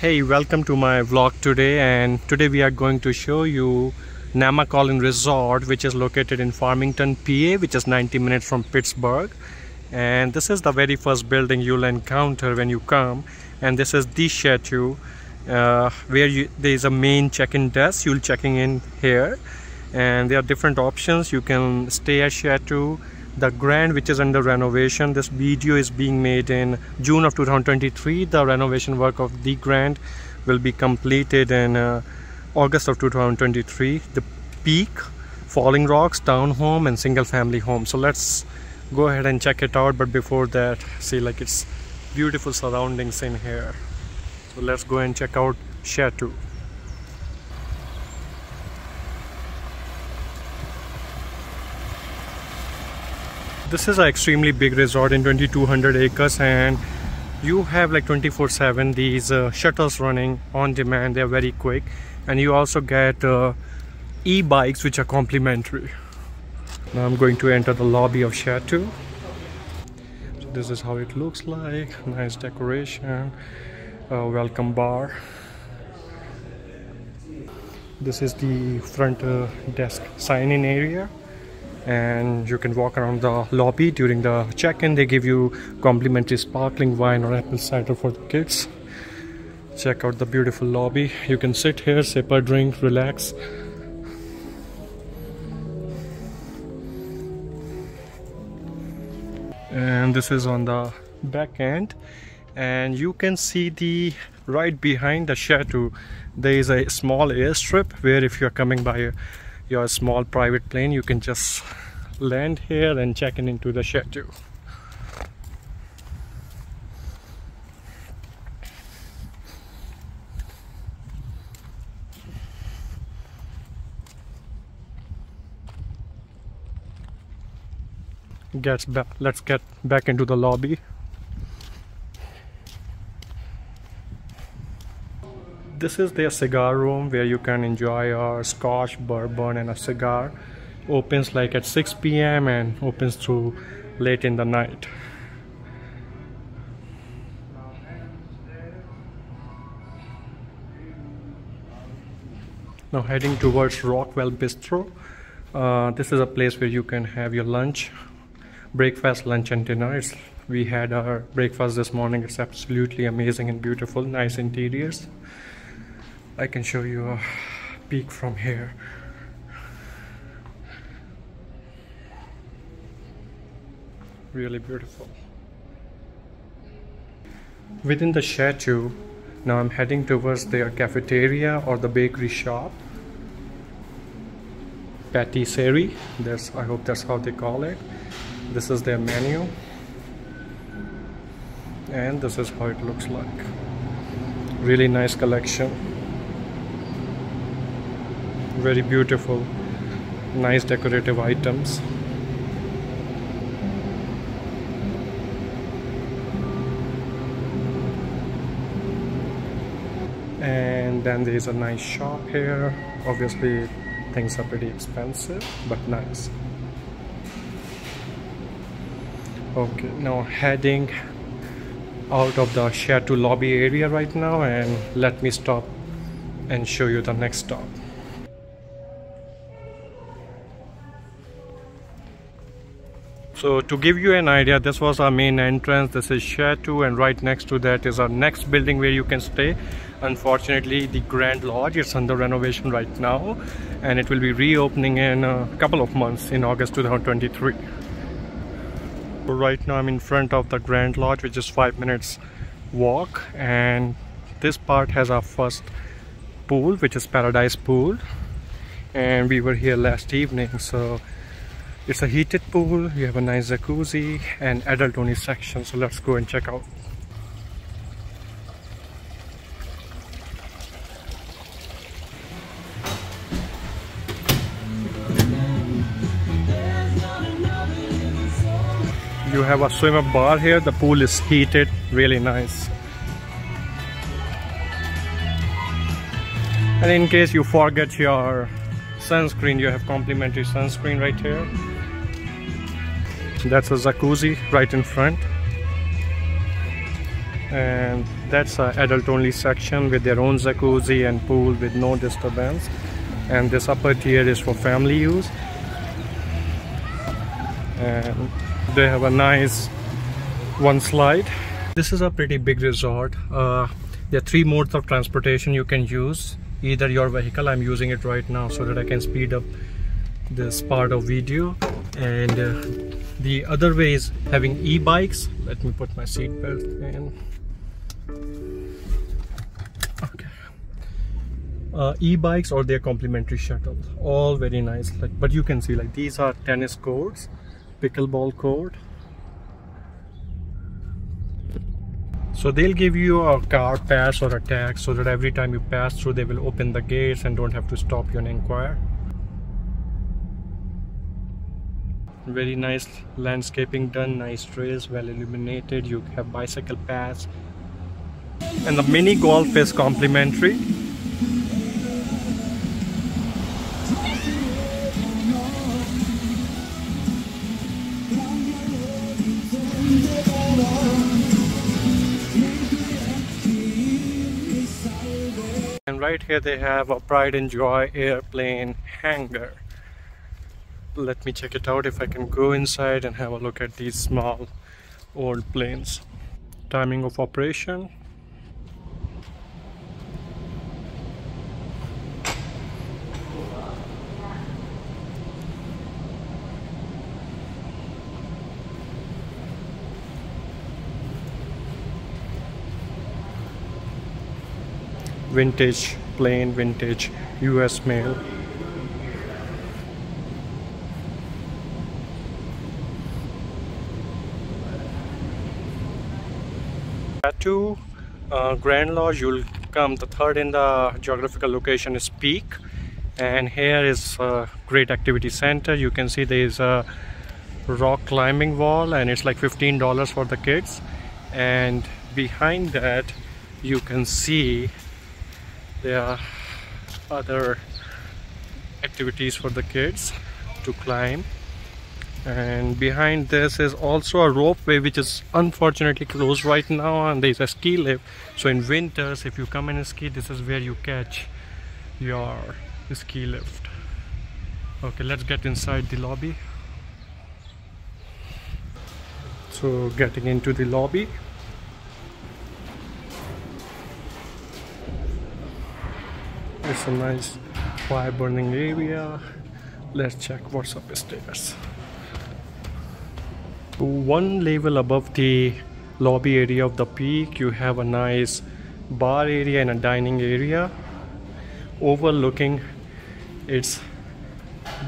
Hey, welcome to my vlog today and today we are going to show you Nemacolin Resort which is located in Farmington, PA which is 90 minutes from Pittsburgh. And this is the very first building you'll encounter when you come and this is the chateau uh, where you, there is a main check-in desk you'll checking in here. And there are different options. You can stay at chateau the grand which is under renovation this video is being made in june of 2023 the renovation work of the grand will be completed in uh, august of 2023 the peak falling rocks town home and single family home. So let's go ahead and check it out. But before that see like it's beautiful surroundings in here. So let's go and check out chateau this is an extremely big resort in 2200 acres and you have like 24 7 these uh, shuttles running on demand. They're very quick. And you also get uh, e-bikes which are complimentary. Now i'm going to enter the lobby of chateau. So this is how it looks like. Nice decoration. Uh, welcome bar. This is the front uh, desk sign-in area and you can walk around the lobby during the check-in. They give you complimentary sparkling wine or apple cider for the kids. Check out the beautiful lobby. You can sit here sip a drink relax. And this is on the back end. And you can see the right behind the chateau. There is a small airstrip where if you're coming by your small private plane you can just land here and check in into the chateau gets back let's get back into the lobby this is their cigar room where you can enjoy a scotch bourbon and a cigar. Opens like at 6 p.m and opens through late in the night. Now heading towards rockwell bistro. Uh, this is a place where you can have your lunch breakfast lunch and dinner. It's, we had our breakfast this morning. It's absolutely amazing and beautiful nice interiors I can show you a peek from here. Really beautiful. Within the chateau now I'm heading towards their cafeteria or the bakery shop. Patisserie that's I hope that's how they call it. This is their menu. And this is how it looks like. Really nice collection very beautiful nice decorative items. And then there's a nice shop here. Obviously things are pretty expensive but nice. Okay now heading out of the chateau lobby area right now and let me stop and show you the next stop so to give you an idea this was our main entrance. This is chateau and right next to that is our next building where you can stay. Unfortunately the grand lodge is under renovation right now and it will be reopening in a couple of months in august 2023 so right now i'm in front of the grand lodge which is five minutes walk and this part has our first pool which is paradise pool. And we were here last evening so it's a heated pool, you have a nice jacuzzi and adult only section. So let's go and check out. You have a swim up bar here. The pool is heated, really nice. And in case you forget your sunscreen, you have complimentary sunscreen right here that's a jacuzzi right in front. And that's a adult only section with their own jacuzzi and pool with no disturbance. And this upper tier is for family use. And they have a nice one slide. This is a pretty big resort. Uh, there are three modes of transportation you can use. Either your vehicle i'm using it right now so that i can speed up this part of video. And uh, the other way is having e-bikes. Let me put my seat belt in. Okay. Uh, e-bikes or their complimentary shuttle. All very nice. Like but you can see like these are tennis courts pickleball court. So they'll give you a car pass or a tag so that every time you pass through they will open the gates and don't have to stop you and inquire very nice landscaping done nice trails well illuminated. You have bicycle paths. And the mini golf is complimentary. And right here they have a pride and joy airplane hangar let me check it out if I can go inside and have a look at these small old planes. Timing of operation. Vintage plane vintage US mail to uh, Grand Lodge you'll come the third in the geographical location is Peak. And here is a great activity center. You can see there is a rock climbing wall and it's like $15 for the kids. And behind that you can see there are other activities for the kids to climb and behind this is also a ropeway which is unfortunately closed right now and there's a ski lift. So in winters if you come and ski this is where you catch your ski lift. Okay let's get inside the lobby. So getting into the lobby. It's a nice fire burning area. Let's check what's upstairs one level above the lobby area of the peak you have a nice bar area and a dining area. Overlooking its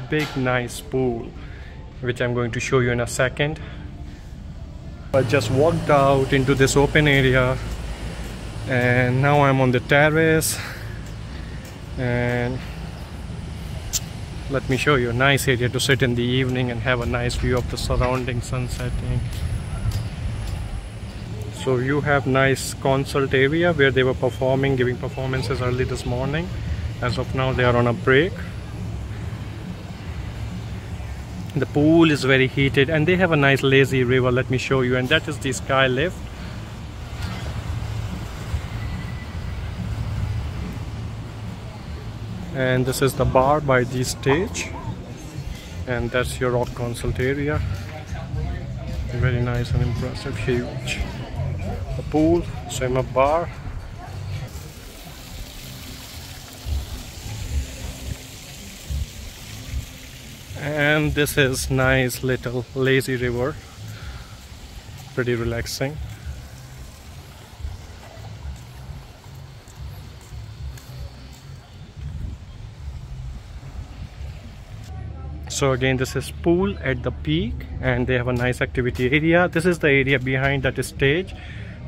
big nice pool which I'm going to show you in a second. I just walked out into this open area and now I'm on the terrace and let me show you a nice area to sit in the evening and have a nice view of the surrounding sun setting eh? so you have nice concert area where they were performing giving performances early this morning. As of now they are on a break. The pool is very heated and they have a nice lazy river let me show you and that is the sky lift and this is the bar by the stage. And that's your rock concert area. Very nice and impressive huge. A pool swim bar. And this is nice little lazy river. Pretty relaxing so again this is pool at the peak and they have a nice activity area. This is the area behind that stage.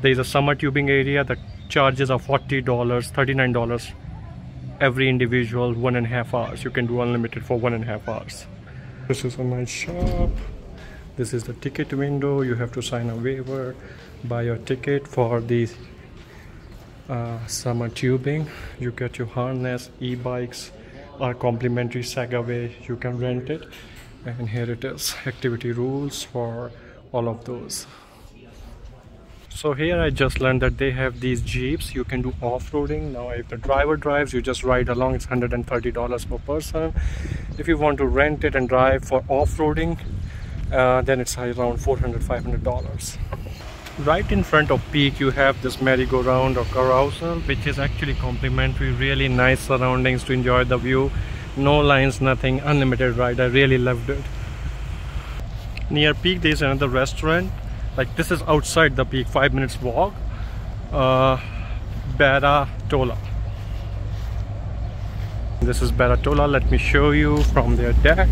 There is a summer tubing area the charges are $40 $39 every individual one and a half hours. You can do unlimited for one and a half hours. This is a nice shop. This is the ticket window. You have to sign a waiver buy your ticket for the uh, summer tubing. You get your harness e-bikes are complimentary Segway you can rent it. And here it is activity rules for all of those. So here I just learned that they have these jeeps. You can do off-roading. Now if the driver drives you just ride along. It's $130 per person. If you want to rent it and drive for off-roading uh, then it's around 400 $500 right in front of peak you have this merry-go-round or carousel which is actually complimentary really nice surroundings to enjoy the view. No lines nothing unlimited ride. I really loved it. Near peak there's another restaurant. Like this is outside the peak five minutes walk. Uh, Barattolo. This is Barattolo. Let me show you from their deck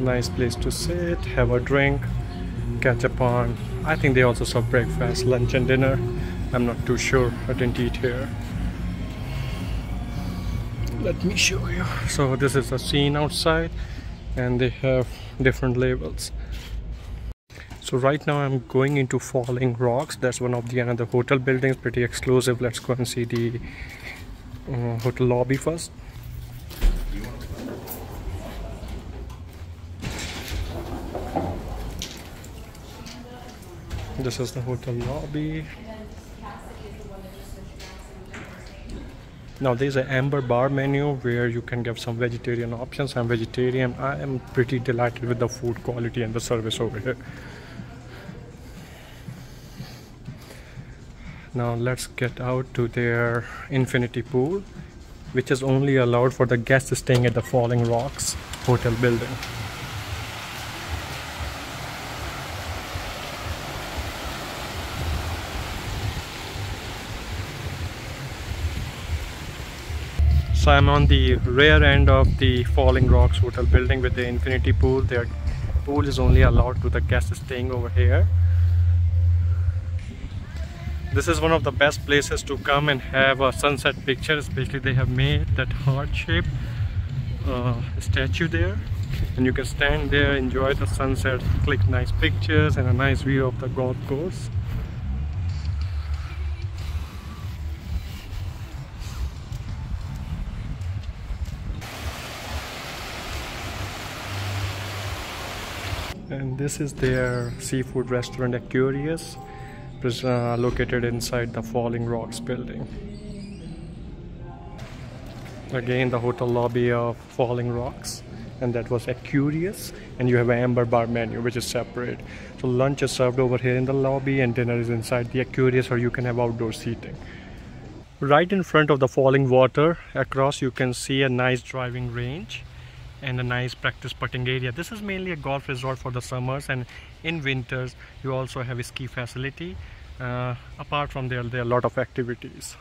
nice place to sit have a drink catch up on I think they also serve breakfast lunch and dinner. I'm not too sure I didn't eat here let me show you. So this is the scene outside and they have different labels. So right now i'm going into falling rocks. That's one of the another hotel buildings pretty exclusive. Let's go and see the uh, hotel lobby first this is the hotel lobby. Now there's an amber bar menu where you can get some vegetarian options. I'm vegetarian. I am pretty delighted with the food quality and the service over here. Now let's get out to their infinity pool which is only allowed for the guests staying at the falling rocks hotel building i'm on the rear end of the falling rocks hotel building with the infinity pool. Their pool is only allowed to the guests staying over here. This is one of the best places to come and have a sunset picture. Especially they have made that heart shape uh, statue there. And you can stand there enjoy the sunset click nice pictures and a nice view of the golf course and this is their seafood restaurant Aquarius uh, located inside the Falling Rocks building. Again the hotel lobby of Falling Rocks and that was Aquarius and you have an amber bar menu which is separate. So lunch is served over here in the lobby and dinner is inside the Aquarius or you can have outdoor seating. Right in front of the falling water across you can see a nice driving range and a nice practice putting area. This is mainly a golf resort for the summers and in winters you also have a ski facility. Uh, apart from there there are a lot of activities.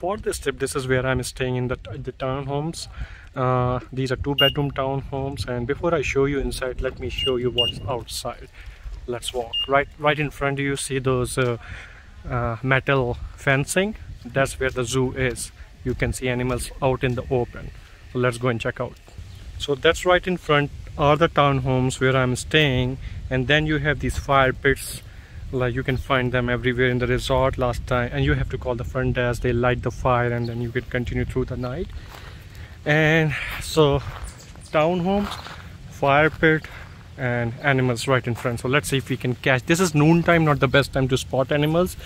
For this trip this is where i'm staying in the, the townhomes. Uh, these are two bedroom townhomes and before i show you inside let me show you what's outside. Let's walk. Right right in front you see those uh, uh metal fencing. That's where the zoo is. You can see animals out in the open. So let's go and check out so that's right in front are the townhomes where I'm staying and then you have these fire pits like you can find them everywhere in the resort last time and you have to call the front desk they light the fire and then you can continue through the night. And so townhomes fire pit and animals right in front. So let's see if we can catch this is noon time not the best time to spot animals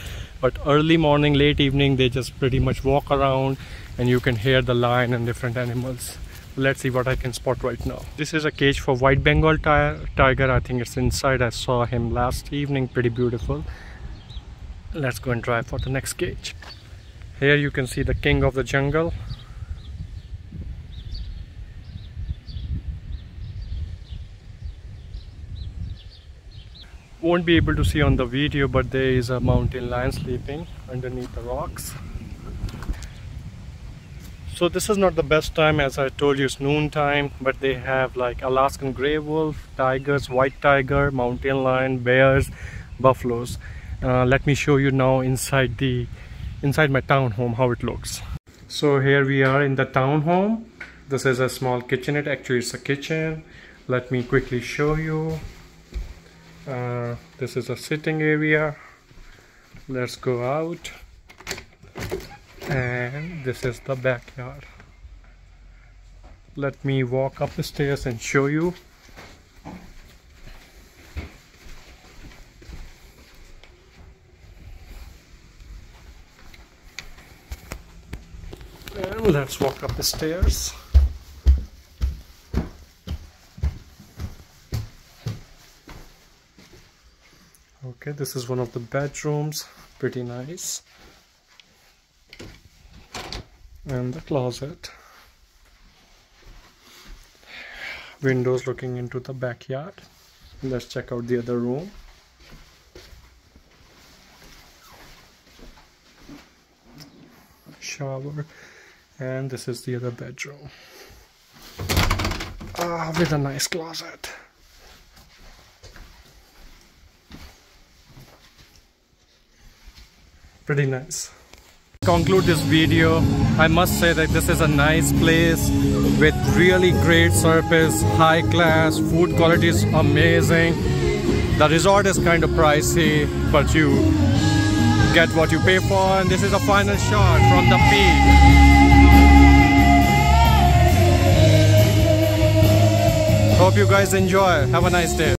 but early morning late evening they just pretty much walk around and you can hear the lion and different animals let's see what I can spot right now. This is a cage for white Bengal tiger. I think it's inside. I saw him last evening. Pretty beautiful. Let's go and try for the next cage. Here you can see the king of the jungle. Won't be able to see on the video but there is a mountain lion sleeping underneath the rocks so this is not the best time as I told you it's noon time but they have like Alaskan gray wolf tigers white tiger mountain lion bears buffaloes. Uh, let me show you now inside the inside my townhome how it looks. So here we are in the townhome. This is a small kitchenette. Actually it's a kitchen. Let me quickly show you. Uh, this is a sitting area. Let's go out and this is the backyard. Let me walk up the stairs and show you. And let's walk up the stairs. Okay this is one of the bedrooms. Pretty nice and the closet. Windows looking into the backyard. Let's check out the other room. Shower. And this is the other bedroom. Ah with a nice closet. Pretty nice conclude this video i must say that this is a nice place with really great service high class food quality is amazing. The resort is kind of pricey but you get what you pay for and this is a final shot from the peak. Hope you guys enjoy. Have a nice day